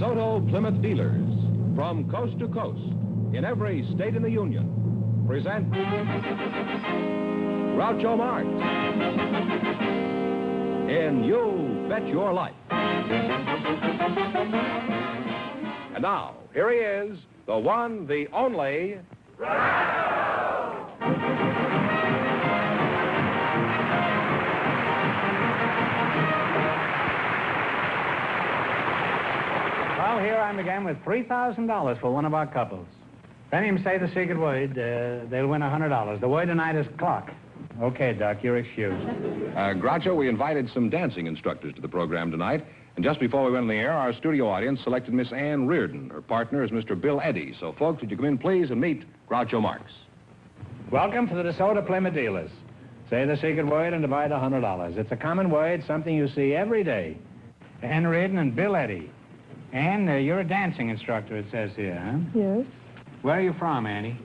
DeSoto Plymouth dealers from coast to coast in every state in the Union present Groucho Marx in You Bet Your Life. And now, here he is, the one, the only. Well, here I'm again with $3,000 for one of our couples. If any of them say the secret word, uh, they'll win $100. The word tonight is clock. Okay, Doc, you're excused. Uh, Groucho, we invited some dancing instructors to the program tonight. And just before we went on the air, our studio audience selected Miss Ann Reardon. Her partner is Mr. Bill Eddy. So, folks, would you come in, please, and meet Groucho Marx? Welcome to the DeSoto Plymouth dealers. Say the secret word and divide $100. It's a common word, something you see every day. Ann Reardon and Bill Eddy. Ann, uh, you're a dancing instructor, it says here, huh? Yes. Where are you from, Annie?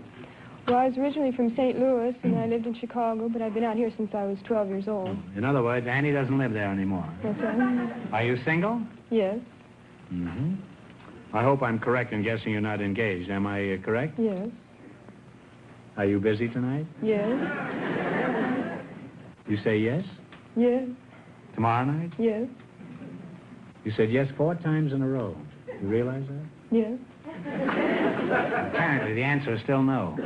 Well, I was originally from St. Louis, and I lived in Chicago, but I've been out here since I was 12 years old. In other words, Annie doesn't live there anymore. That's right. Are you single? Yes, Mm-hmm. I hope I'm correct in guessing you're not engaged. Am I uh, correct? yes, Are you busy tonight? yes, You say yes? yes, Tomorrow night? yes, You said yes four times in a row. You realize that? yes. Apparently, the answer is still no.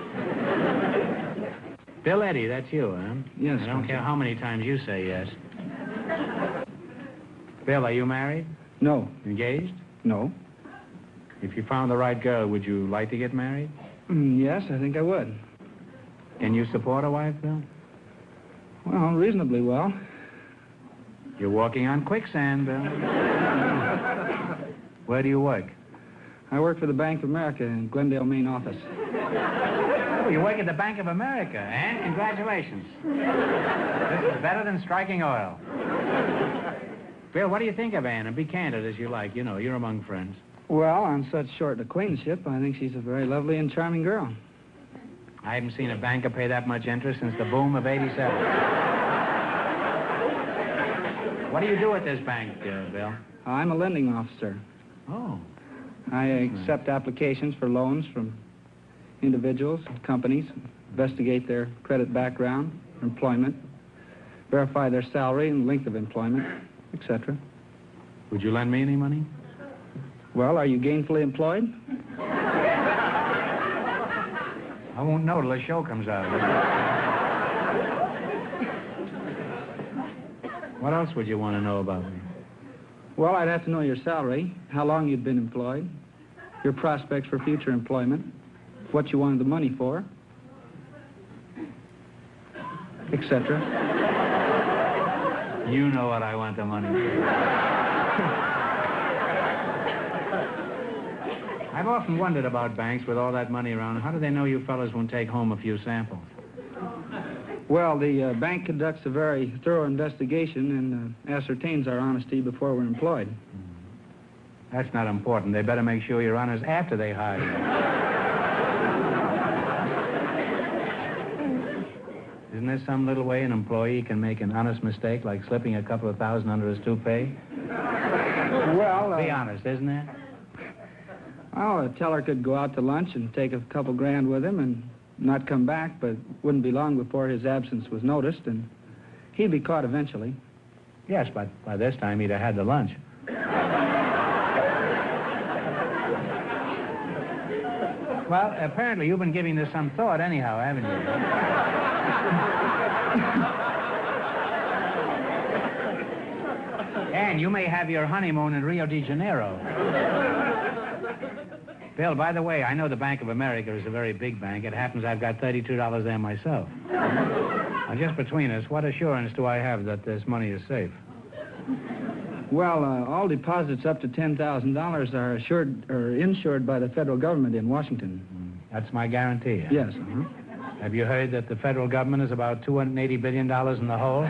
Bill Eddy, that's you, huh? Yes, I don't care how many times you say yes. Bill, are you married? No, Engaged? no. If you found the right girl, would you like to get married? Mm, yes, I think I would. Can you support a wife, Bill? Well, reasonably well. You're walking on quicksand, Bill. Where do you work? I work for the Bank of America in Glendale, main office. Oh, you work at the Bank of America, and congratulations. this is better than striking oil. Bill, what do you think of Ann? And be candid as you like. You know, you're among friends. Well, on such short acquaintanceship, I think she's a very lovely and charming girl. I haven't seen a banker pay that much interest since the boom of 87. What do you do at this bank, uh, Bill? I'm a lending officer. Oh. I accept applications for loans from individuals and companies, investigate their credit background, employment, verify their salary and length of employment, etc. Would you lend me any money? Well, are you gainfully employed? I won't know till the show comes out. What else would you want to know about me? Well, I'd have to know your salary, how long you'd been employed, your prospects for future employment, what you wanted the money for, etc. You know what I want the money for. I've often wondered about banks with all that money around. How do they know you fellas won't take home a few samples? Well, the uh, bank conducts a very thorough investigation and uh, ascertains our honesty before we're employed. That's not important. They better make sure you're honest after they hire you. Isn't there some little way an employee can make an honest mistake, like slipping a couple of thousand under his toupee? Well, Be honest, isn't there? well, a teller could go out to lunch and take a couple grand with him and not come back, but wouldn't be long before his absence was noticed, and he'd be caught eventually. Yes, but by this time he'd have had the lunch. well, apparently you've been giving this some thought anyhow, haven't you? and you may have your honeymoon in Rio de Janeiro. Bill, by the way, I know the Bank of America is a very big bank. It happens I've got $32 there myself. Now, just between us, what assurance do I have that this money is safe? Well, uh, all deposits up to $10,000 are assured or insured by the federal government in Washington. That's my guarantee. huh? Yes. uh-huh. Have you heard that the federal government is about $280 billion in the hole?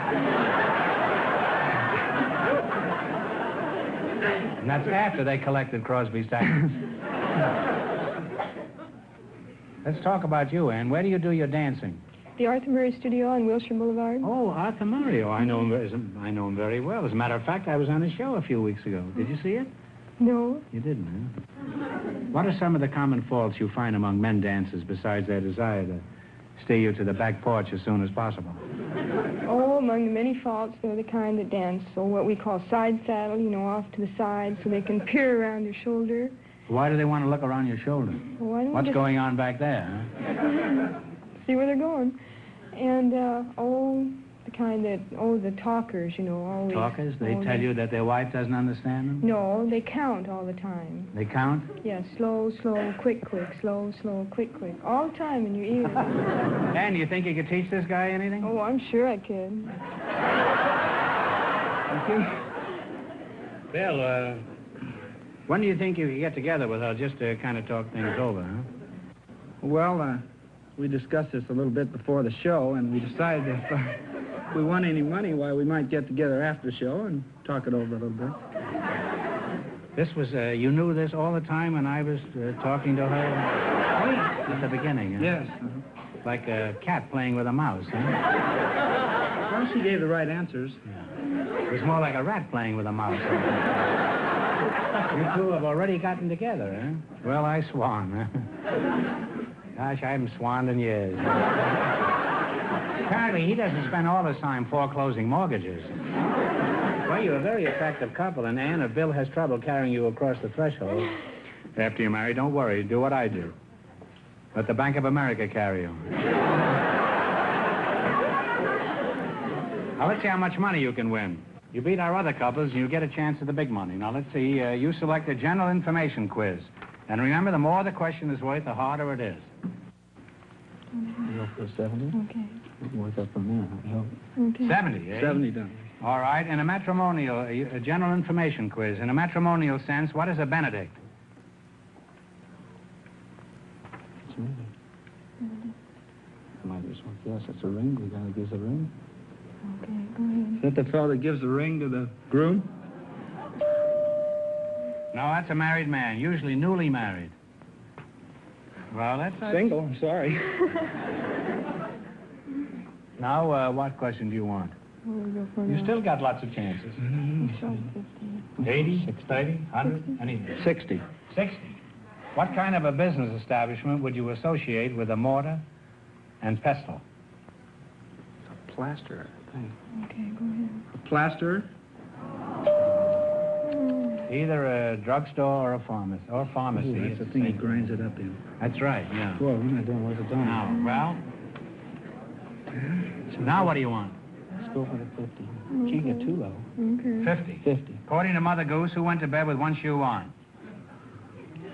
and that's after they collected Crosby's taxes. Let's talk about you, Ann. Where do you do your dancing? The Arthur Murray Studio on Wilshire Boulevard. Oh, Arthur Murray. Oh, I know him. very- I know him very well. As a matter of fact, I was on his show a few weeks ago. Did you see it? No. You didn't, huh? What are some of the common faults you find among men dancers besides their desire to steer you to the back porch as soon as possible? Oh, among the many faults, they're the kind that dance, or what we call side saddle, you know, off to the side so they can peer around your shoulder. Why do they want to look around your shoulder? Well, why don't What's just going on back there, huh? see where they're going? And, uh, oh, the kind that, oh, the talkers, you know, always. Talkers? They oh, tell you that their wife doesn't understand them? No, they count all the time. They count? Yeah, slow, slow, quick, quick, slow, slow, quick, quick. All the time in your ear. Dan, you think you could teach this guy anything? oh, I'm sure I could. Bill, uh, when do you think you could get together with her just to kind of talk things over, huh? Well, uh, we discussed this a little bit before the show, and we decided if, uh, if we won any money, why, we might get together after the show and talk it over a little bit. This was, uh, you knew this all the time when I was uh, talking to her? At the beginning, huh? Yes. uh-huh. Like a cat playing with a mouse, huh? Well, she gave the right answers. It was more like a rat playing with a mouse. You two have already gotten together, huh? Well, I swan, huh? Gosh, I haven't swanned in years. Apparently, he doesn't spend all his time foreclosing mortgages. Well, you're a very attractive couple, and Ann, if Bill has trouble carrying you across the threshold, after you're married, don't worry. Do what I do. Let the Bank of America carry you. Now, let's see how much money you can win. You beat our other couples, and you get a chance at the big money. Now, let's see. Uh, you select a general information quiz. And remember, the more the question is worth, the harder it is. You Go for 70? Okay. Work up from there. Okay. 70, eh? 70 done. All right. In a matrimonial, a, a general information quiz. In a matrimonial sense, what is a Benedict? Might as well guess it's a ring. The guy that gives a ring. Okay, go ahead. Is that the fellow that gives the ring to the groom? No, that's a married man, usually newly married. Well, that's a... Single, I'm sorry. Now, uh, what question do you want? What do we go for You now? still got lots of chances. Short 50. 80, 30, 100, anything. 60. 60. What kind of a business establishment would you associate with a mortar and pestle? Plaster, I think. Okay, go ahead. A plaster? Either a drugstore or a pharmacy. Or pharmacy. Ooh, it's that's the the thing he grinds it up in. That's right, yeah. Whoa, we're not doing what's it done. Now, well, So now what do you want? Let's go for the 50. Can't get too low. Okay. 50. 50. According to Mother Goose, who went to bed with one shoe on?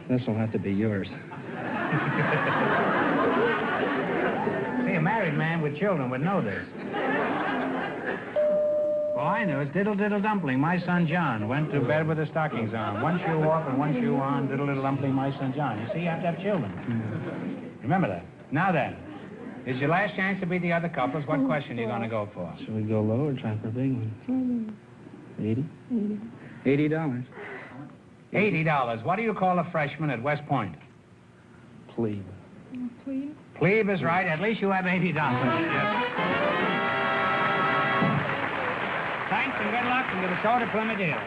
This will have to be yours. See, a married man with children would know this. Well, I know. It's Diddle Diddle Dumpling. My son John went to bed with his stockings on. One shoe off and one shoe on. Diddle Diddle Dumpling, my son John. You see, you have to have children. Remember that. Now then, it's your last chance to beat the other couples. What question are you going to go for? Should we go low or try for a big one? 80? 80 dollars. $80. What do you call a freshman at West Point? Plebe. Please. Plebe is right. At least you have $80. Yes. And good luck and the DeSoto Plymouth Dealers.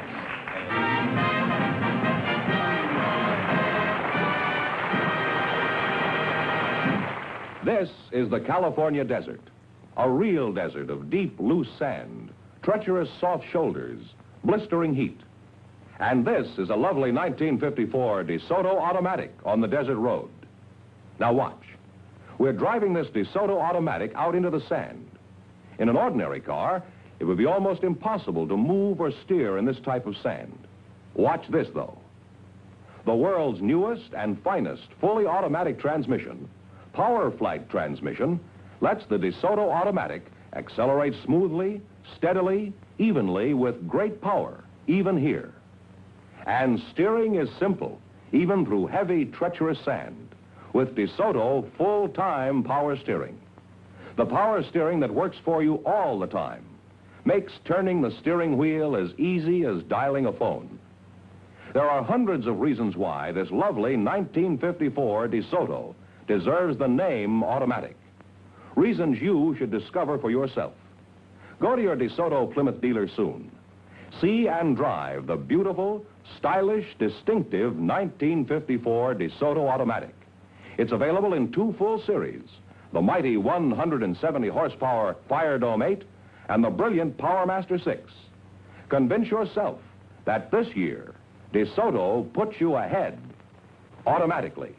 This is the California desert, a real desert of deep, loose sand, treacherous, soft shoulders, blistering heat. And this is a lovely 1954 DeSoto Automatic on the desert road. Now watch. We're driving this DeSoto Automatic out into the sand. In an ordinary car, it would be almost impossible to move or steer in this type of sand. Watch this, though. The world's newest and finest fully automatic transmission, PowerFlite transmission, lets the DeSoto Automatic accelerate smoothly, steadily, evenly with great power, even here. And steering is simple, even through heavy, treacherous sand, with DeSoto full-time power steering. The power steering that works for you all the time makes turning the steering wheel as easy as dialing a phone. There are hundreds of reasons why this lovely 1954 DeSoto deserves the name automatic. Reasons you should discover for yourself. Go to your DeSoto Plymouth dealer soon. See and drive the beautiful, stylish, distinctive 1954 DeSoto Automatic. It's available in two full series, the mighty 170 horsepower Firedome 8 and the brilliant Powermaster 6. Convince yourself that this year, DeSoto puts you ahead automatically.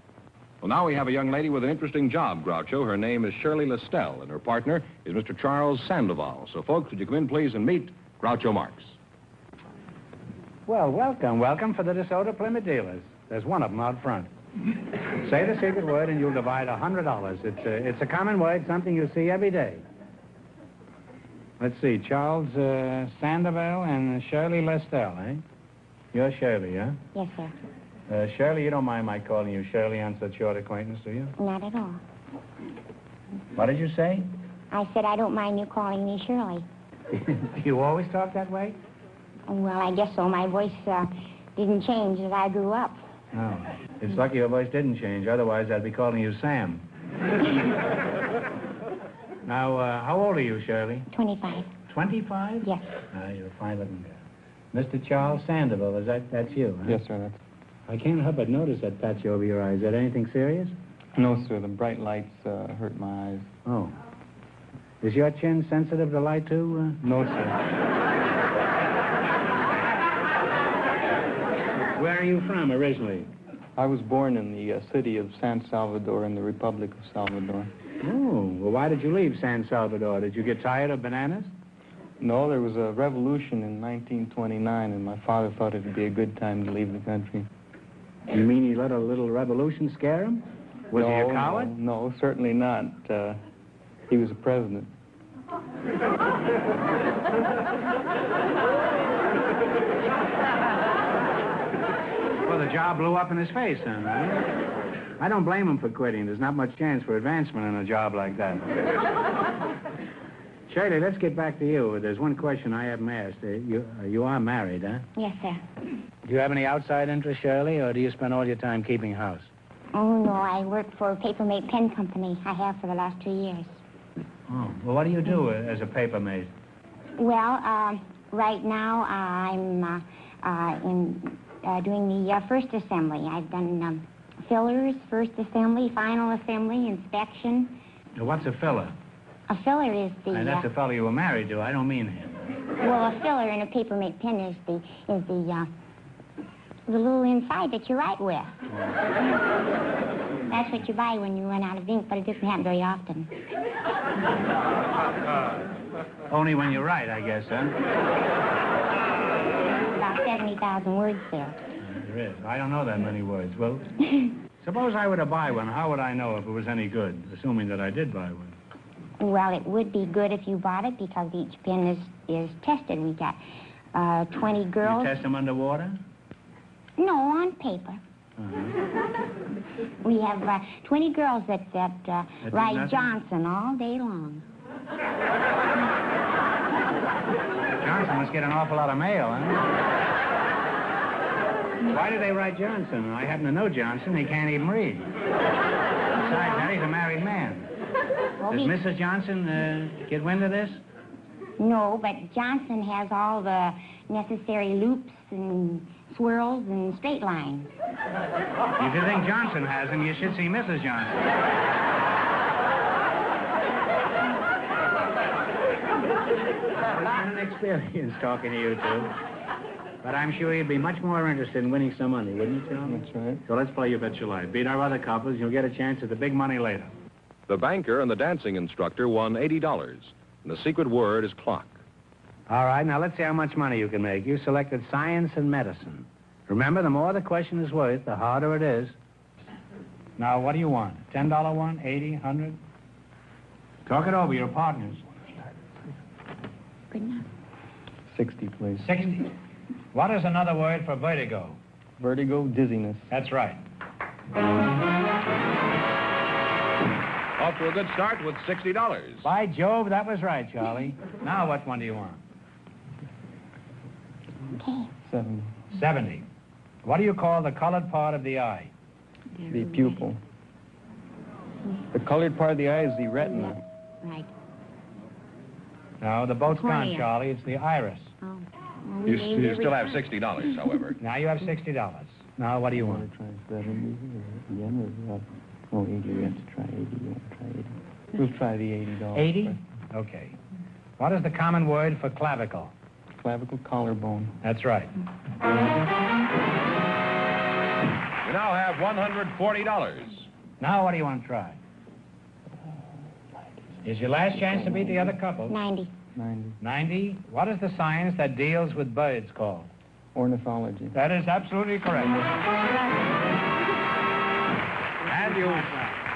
Well, now we have a young lady with an interesting job, Groucho. Her name is Shirley Lestelle, and her partner is Mr. Charles Sandoval. So, folks, would you come in, please, and meet Groucho Marx? Well, welcome, welcome for the DeSoto Plymouth dealers. There's one of them out front. Say the secret word and you'll divide a $100. It's a, it's a common word, something you see every day. Let's see, Charles uh, Sandoval and Shirley Lestelle, eh? You're Shirley, huh? Yes, sir. Uh, Shirley, you don't mind my calling you Shirley on such short acquaintance, do you? Not at all. What did you say? I said I don't mind you calling me Shirley. do you always talk that way? Well, I guess so. My voice uh, didn't change as I grew up. No. It's lucky your voice didn't change. Otherwise, I'd be calling you Sam. now, uh, how old are you, Shirley? 25. 25? Yes. Ah, you're a fine-looking girl. Mr. Charles Sandoval, is that that's you? Huh? Yes, sir. That's... I can't help but notice that patch over your eye. Is that anything serious? No, sir. The bright lights uh, hurt my eyes. Oh. Is your chin sensitive to light too? Uh? No, sir. Where are you from originally? I was born in the uh, city of San Salvador in the Republic of Salvador. Oh, well, why did you leave San Salvador? Did you get tired of bananas? No, there was a revolution in 1929, and my father thought it'd be a good time to leave the country. You mean he let a little revolution scare him? Was no, he a coward? No, no, certainly not. Uh, he was a president. the job blew up in his face, then. Huh? I don't blame him for quitting. There's not much chance for advancement in a job like that. Shirley, let's get back to you. There's one question I haven't asked. Uh, you, uh, you are married, huh? Yes, sir. Do you have any outside interest, Shirley, or do you spend all your time keeping house? Oh, no, I work for a Papermate Pen Company. I have for the last two years. Oh, well, what do you do uh, as a paper maid? Well, um, right now I'm uh, uh, in uh, doing the uh, first assembly. I've done um, fillers, first assembly, final assembly, inspection. Now, what's a filler? A filler is the... And that's uh, the fellow you were married to. I don't mean him. Well, a filler in a Papermate pen is the is the uh, the little inside that you write with. That's what you buy when you run out of ink, but it doesn't happen very often. Only when you write, I guess, huh? About seventy thousand words there. There is. I don't know that many words. Well, suppose I were to buy one. How would I know if it was any good, assuming that I did buy one? Well, it would be good if you bought it because each pin is is tested. We got uh, twenty You girls. test them underwater? No, on paper. Uh-huh. We have uh, 20 girls that, that, uh, That ride? Johnson all day long. Johnson must get an awful lot of mail, huh? Why do they write Johnson? I happen to know Johnson. He can't even read. Besides that, he's a married man. Well, Does Mrs. Johnson uh, get wind of this? No, but Johnson has all the necessary loops and swirls and straight lines. If you think Johnson has them, you should see Mrs. Johnson. It's been an experience talking to you two. But I'm sure you'd be much more interested in winning some money, wouldn't you, Charlie? That's right. So let's play You Bet Your Life. Beat our other couples, you'll get a chance at the big money later. The banker and the dancing instructor won $80, and the secret word is clock. All right, now let's see how much money you can make. You selected science and medicine. Remember, the more the question is worth, the harder it is. Now, what do you want? $10 one, 80, 100? Talk it over, your partners. Good enough. 60, please. 60. What is another word for vertigo? Vertigo, dizziness. That's right. Off to a good start with $60. By Jove, that was right, Charlie. Now, what one do you want? Okay. 70. 70. What do you call the colored part of the eye? The pupil. The colored part of the eye is the retina. Right. No, the boat's gone, Cornea. Charlie. It's the iris. Oh. Well, we You, named you every still have time. sixty dollars, however. Now you have $60. Now what do you You want? want to try 70 or again, or what? Oh, 80, we have to try 80. You want to try 80? We'll try the $80. 80? Okay. What is the common word for clavicle? Clavicle collarbone. That's right. You now have one hundred forty dollars. Now what do you want to try? Is your last chance to beat the other couple. 90. 90. 90. What is the science that deals with birds called? Ornithology. That is absolutely correct. And you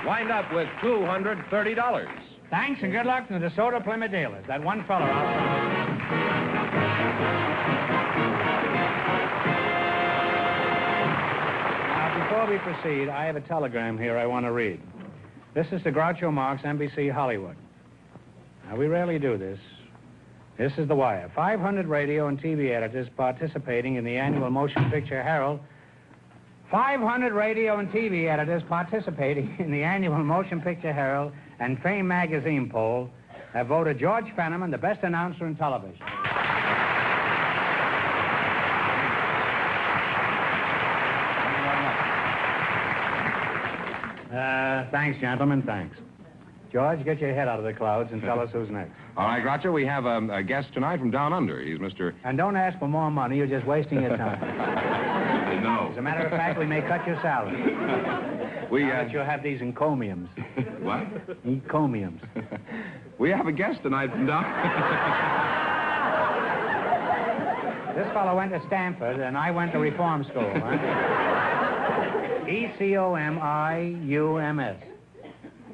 wind up with two hundred thirty dollars. Thanks and good luck to the DeSoto Plymouth dealers. That one fellow out. Now, before we proceed, I have a telegram here I want to read. This is the Groucho Marx, NBC Hollywood. Now, we rarely do this. This is The Wire. 500 radio and TV editors participating in the annual Motion Picture Herald 500 radio and TV editors participating in the annual Motion Picture Herald and Fame magazine poll have voted George Fenneman the best announcer in television. Uh, thanks, gentlemen, thanks. George, get your head out of the clouds and tell us who's next. All right, Groucho, we have um, a guest tonight from down under. He's Mr. And don't ask for more money, you're just wasting your time. No. As a matter of fact, we may cut your salary. We, Now uh, that you'll have these encomiums. what? Encomiums. we have a guest tonight from down... This fellow went to Stanford, and I went to reform school. Huh? E C O M I U M S.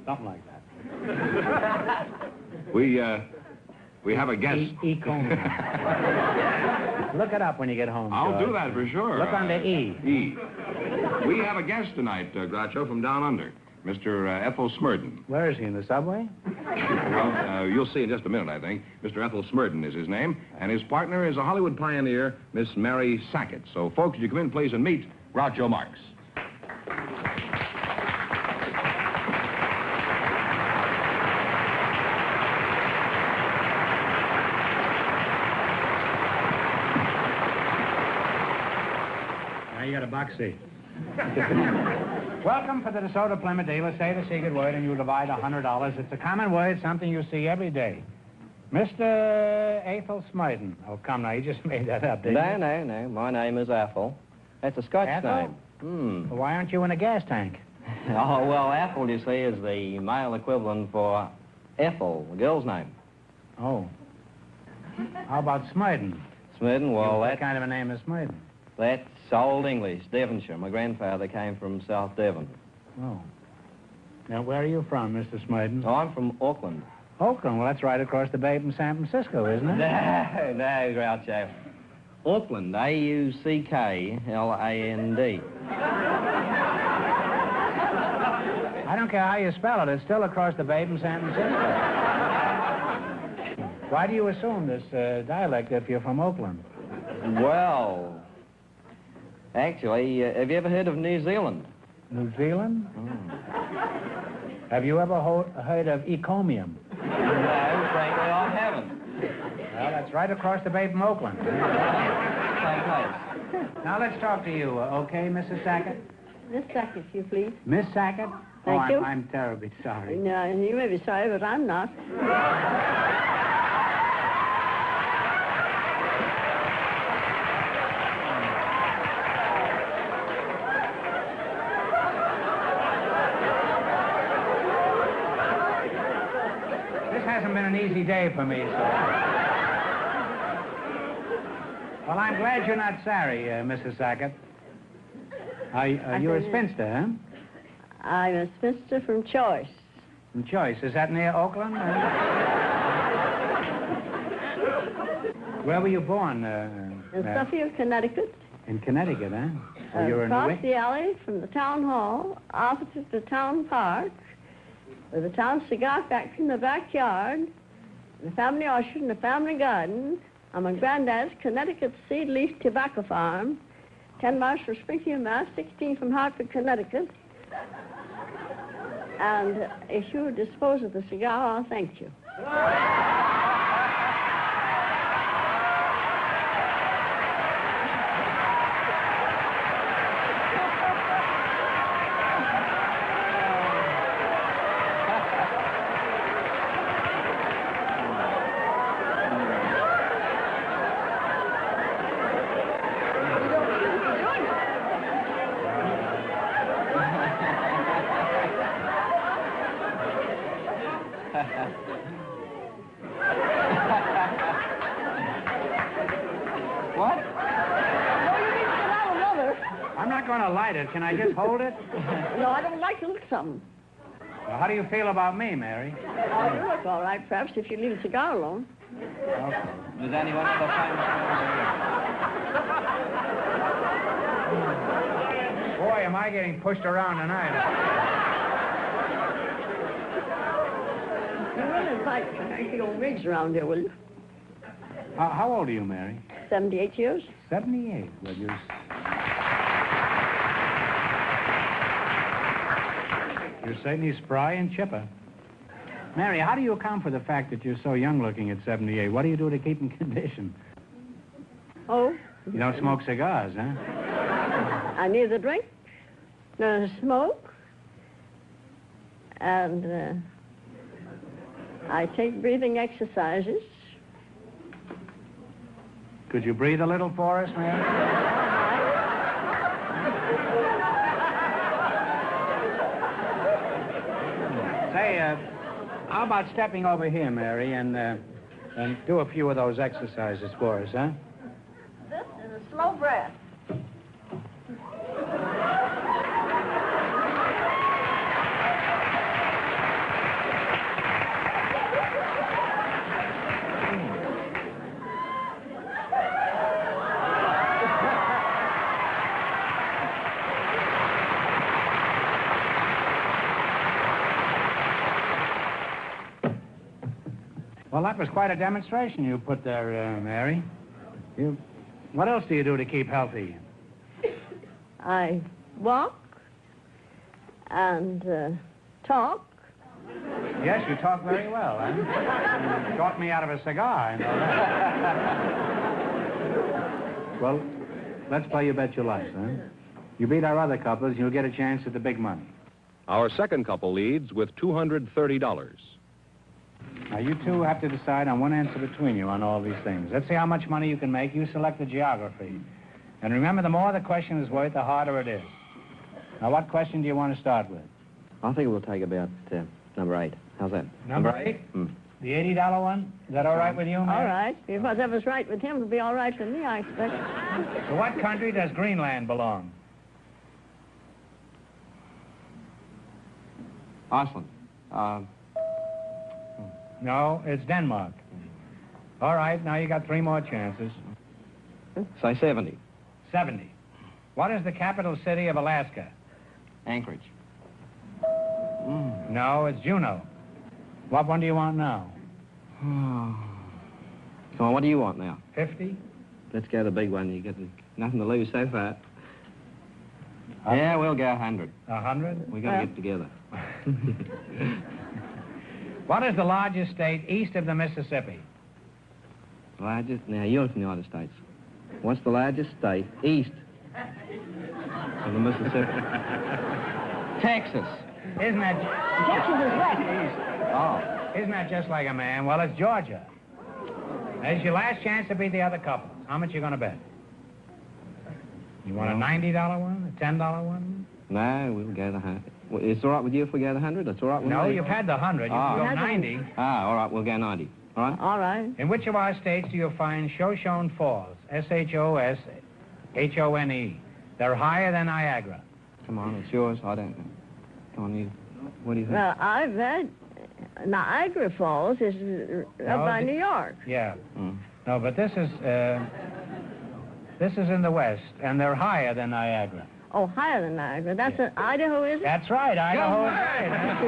Something like that. we, uh, we have a guest... E-. Look it up when you get home. I'll George. do that for sure. Look under E. E. We have a guest tonight, uh, Groucho, from down under. Mr. Uh, Ethel Smurden. Where is he, in the subway? Well, uh, you'll see in just a minute, I think. Mr. Ethel Smurden is his name, and his partner is a Hollywood pioneer, Miss Mary Sackett. So, folks, you come in, please, and meet Groucho Marx. Now you got a box seat. Welcome for the DeSoto Plymouth dealer. Say the secret word and you'll divide a $100. It's a common word, something you see every day. Mr. Ethel Smyden. Oh, come now, you just made that up, didn't No, you? no, no. My name is Ethel. That's a Scotch Ethel? name. Hmm. Well, Why aren't you in a gas tank? Oh, well, Ethel, you see, is the male equivalent for Ethel, the girl's name. Oh. How about Smyden? Smitten, well, what that, kind of a name is Smyden? that's Old English, Devonshire. My grandfather came from South Devon. Oh. Now, where are you from, Mr. Smyden? Oh, I'm from Auckland. Oakland. Well, that's right across the bay from San Francisco, isn't it? No, no, Groucho. Auckland, A-U-C-K-L-A-N-D. I don't care how you spell it. It's still across the bay from San Francisco. Why do you assume this uh, dialect if you're from Oakland? Well, actually, uh, have you ever heard of New Zealand? New Zealand? Have you ever ho- heard of Ecomium? No, frankly, I haven't. Well, that's right across the bay from Oakland. Same place. Now let's talk to you, uh, okay, Mrs. Sackett? Miss Sackett, you please. Miss Sackett? Thank oh, I'm, you. I'm terribly sorry. No, you may be sorry, but I'm not. This hasn't been an easy day for me, so. Well, I'm glad you're not sorry, uh, Mrs. Sackett. Are, you- uh, you're a spinster, huh? I'm a spinster from Choice. From Choice. Is that near Oakland? Uh, Where were you born? Uh, In uh, Suffield, Connecticut. in Connecticut, huh? So uh, you were in across New- the alley from the town hall, opposite the town park, with the town cigar factory in the backyard, the family orchard and the family garden, on my granddad's Connecticut seed leaf tobacco farm, 10 miles from Springfield, Mass., 16 from Hartford, Connecticut. And if you dispose of the cigar, I'll thank you. What? No, you need to get out another. I'm not going to light it. Can I just hold it? No, I don't like to look something. Well, how do you feel about me, Mary? Oh, you look all right, perhaps, if you leave the cigar alone. Does anyone ever find Boy, am I getting pushed around tonight. Will invite the old rigs around here, will you? How, how old are you, Mary? 78 years? 78. Well, you... You're certainly spry and chipper. Mary, how do you account for the fact that you're so young looking at 78? What do you do to keep in condition? Oh, You don't smoke cigars, huh? I neither drink nor smoke. And uh, I take breathing exercises. Could you breathe a little for us, Mary? Say, uh, how about stepping over here, Mary, and, uh, and do a few of those exercises for us, huh? This is a slow breath. Well, that was quite a demonstration you put there, uh, Mary. You, what else do you do to keep healthy? I walk and uh, talk. Yes, you talk very well, huh? You talked me out of a cigar, I know that. well, let's play you bet your life, huh? You beat our other couples, and you'll get a chance at the big money. Our second couple leads with $230. Now, you two have to decide on one answer between you on all these things. Let's see how much money you can make. You select the geography. And remember, the more the question is worth, the harder it is. Now, what question do you want to start with? I think we'll take about uh, number eight. How's that? Number eight? Hmm. The $80 one? Is that all right with you, All Mary? right. If whatever's right with him, it'll be all right with me, I expect. To what country does Greenland belong? Iceland. Uh, No, it's Denmark. All right, now you got three more chances. say 70. 70. What is the capital city of Alaska? Anchorage. No, it's Juneau. What one do you want now? Come on, what do you want now? 50? Let's go the big one. You got nothing to lose so far. Uh, yeah, we'll go 100. 100? we got to get together. What is the largest state east of the Mississippi? Largest? Now, you're from the United States. What's the largest state east of the Mississippi? Texas. Isn't that... Texas is west. Oh. Isn't that just like a man? Well, it's Georgia. It's your last chance to beat the other couple. How much you going to bet? You want a $90 one? A $10 one? No, we'll go the 100. Well, It's all right with you if we go the 100? That's all right with No, me? you've had the 100. You Ah. can go Had the 90. Ah, all right, we'll go 90. All right? All right. In which of our states do you find Shoshone Falls? S-H-O-S-H-O-N-E. They're higher than Niagara. Come on, it's yours. I don't know. Come on, you. What do you think? Well, I've read Niagara Falls is No, up by the- New York. Yeah. Hmm. No, but this is, uh, this is in the west, and they're higher than Niagara. Oh, higher than Niagara. That's in Idaho, is it? That's right, Idaho is right. And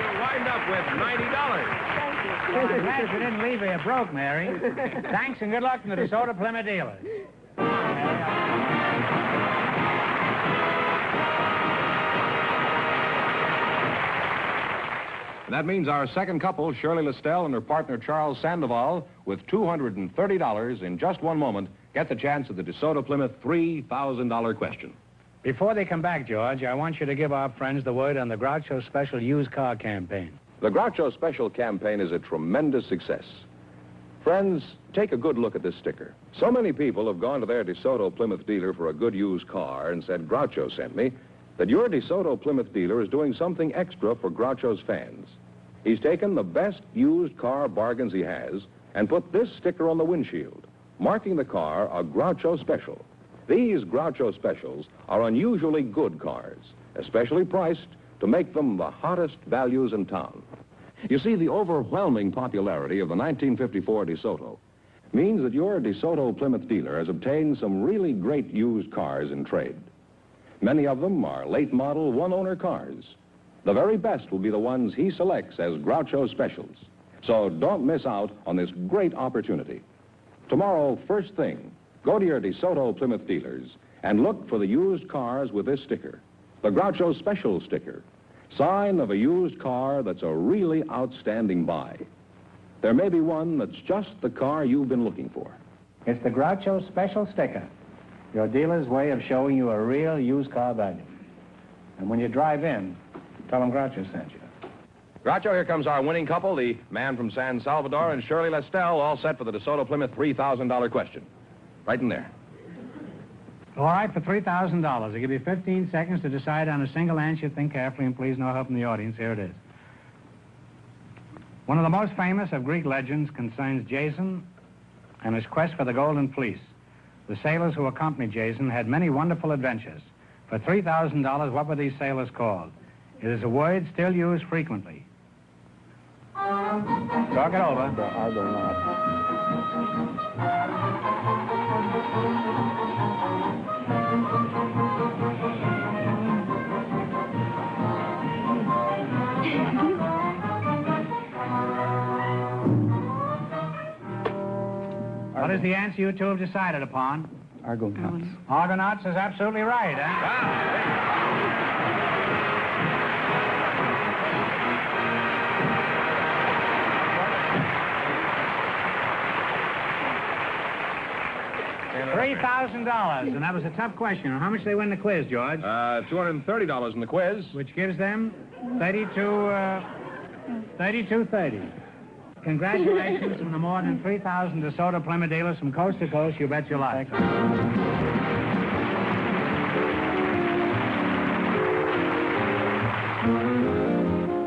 you wind up with $90. Well, I'm glad you didn't leave me broke, Mary. Thanks and good luck from the DeSoto Plymouth dealers. Come. That means our second couple, Shirley Lestelle and her partner Charles Sandoval, with $230 in just one moment, get the chance at the DeSoto Plymouth $3,000 question. Before they come back, George, I want you to give our friends the word on the Groucho Special Used Car Campaign. The Groucho Special campaign is a tremendous success. Friends, take a good look at this sticker. So many people have gone to their DeSoto Plymouth dealer for a good used car and said, Groucho sent me, that your DeSoto Plymouth dealer is doing something extra for Groucho's fans. He's taken the best used car bargains he has and put this sticker on the windshield, marking the car a Groucho Special. These Groucho Specials are unusually good cars, especially priced to make them the hottest values in town. You see, the overwhelming popularity of the 1954 DeSoto means that your DeSoto Plymouth dealer has obtained some really great used cars in trade. Many of them are late model one owner cars. The very best will be the ones he selects as Groucho specials. So don't miss out on this great opportunity. Tomorrow, first thing, go to your DeSoto Plymouth dealers and look for the used cars with this sticker, the Groucho Special sticker, sign of a used car that's a really outstanding buy. There may be one that's just the car you've been looking for. It's the Groucho Special Sticker, your dealer's way of showing you a real used car value. And when you drive in, tell them Groucho sent you. Groucho, here comes our winning couple, the man from San Salvador and Shirley Lestelle, all set for the DeSoto Plymouth $3,000 question. Right in there. All right, for $3,000. I'll give you 15 seconds to decide on a single answer. Think carefully and please no help from the audience. Here it is. One of the most famous of Greek legends concerns Jason and his quest for the Golden Fleece. The sailors who accompanied Jason had many wonderful adventures. For $3,000, what were these sailors called? It is a word still used frequently. Talk it over. I do What is the answer you two have decided upon? Argonauts. Argonauts is absolutely right, huh? $3,000, and that was a tough question. How much they win the quiz, George? Uh, $230 in the quiz. Which gives them 32, uh, 32.30. Congratulations on the more than 3,000 DeSoto Plymouth dealers from coast to coast. You bet your life.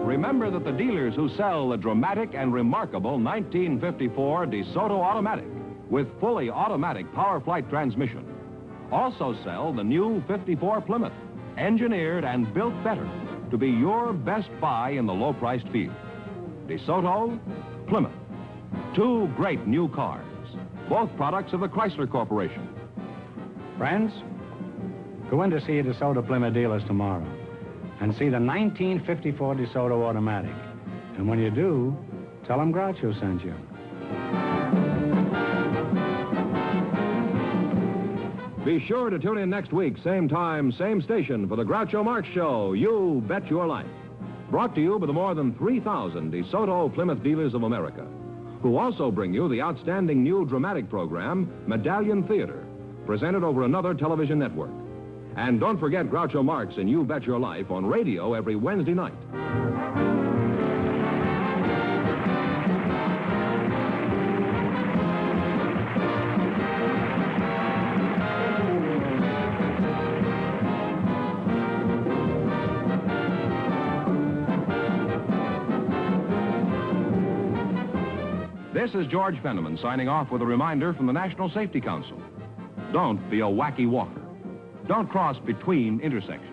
Remember that the dealers who sell the dramatic and remarkable 1954 DeSoto Automatic with fully automatic PowerFlite transmission also sell the new 54 Plymouth, engineered and built better to be your best buy in the low-priced field. DeSoto, Plymouth. Two great new cars, both products of the Chrysler Corporation. Friends, go in to see the DeSoto Plymouth dealers tomorrow and see the 1954 DeSoto Automatic. And when you do, tell them Groucho sent you. Be sure to tune in next week, same time, same station, for the Groucho Marx Show. You bet your life. Brought to you by the more than 3,000 DeSoto Plymouth dealers of America, who also bring you the outstanding new dramatic program, Medallion Theater, presented over another television network. And don't forget Groucho Marx and You Bet Your Life on radio every Wednesday night. This is George Fenneman signing off with a reminder from the National Safety Council. Don't be a wacky walker. Don't cross between intersections.